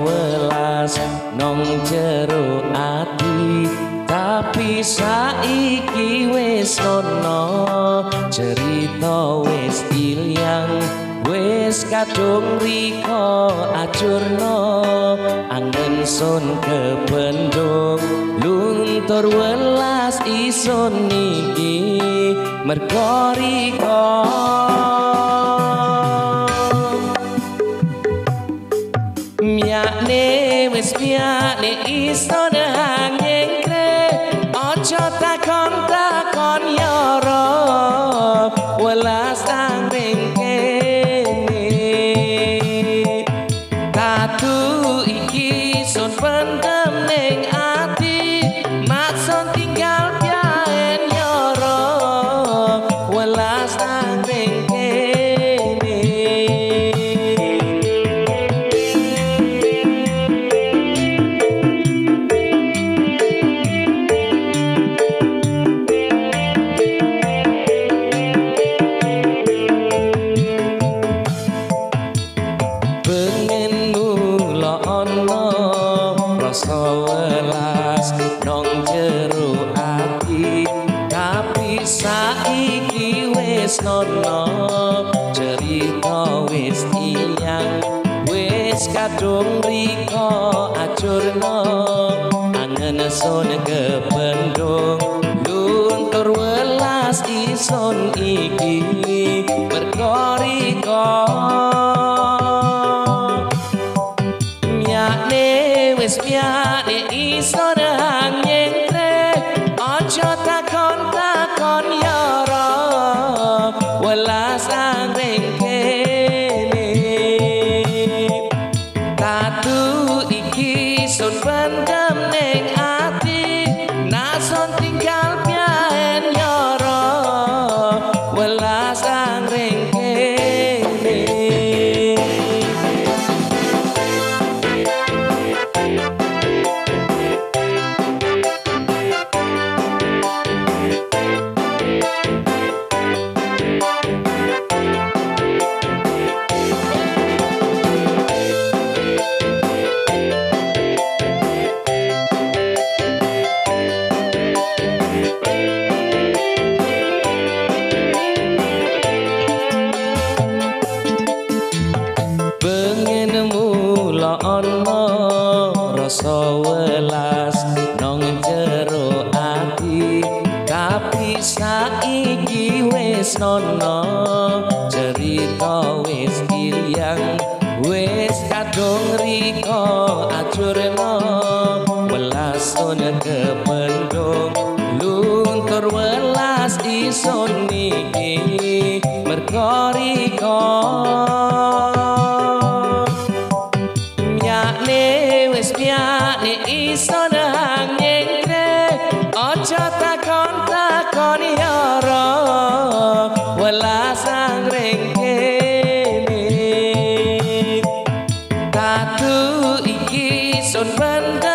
welas nong jero ati. Tapi saiki wis ono cerita wis ilang wis kadung riko acurno angen sun kependung luntur welas ison iki mergo riko iki sun pendem ning ati maksud tinggal piaen yoro welas angin ana cerita wis ilang. Wis kadung riko acurno angen son kebendung luntur welas ison iki berkoriko miakne Yeah. iki wis nono cerita wis ilang wis kadung riko ajurno. Welas sone kemendung luntur welas isun niki mergo riko. Yakne wis piane isun angin kre ojo Watu iki sun bandar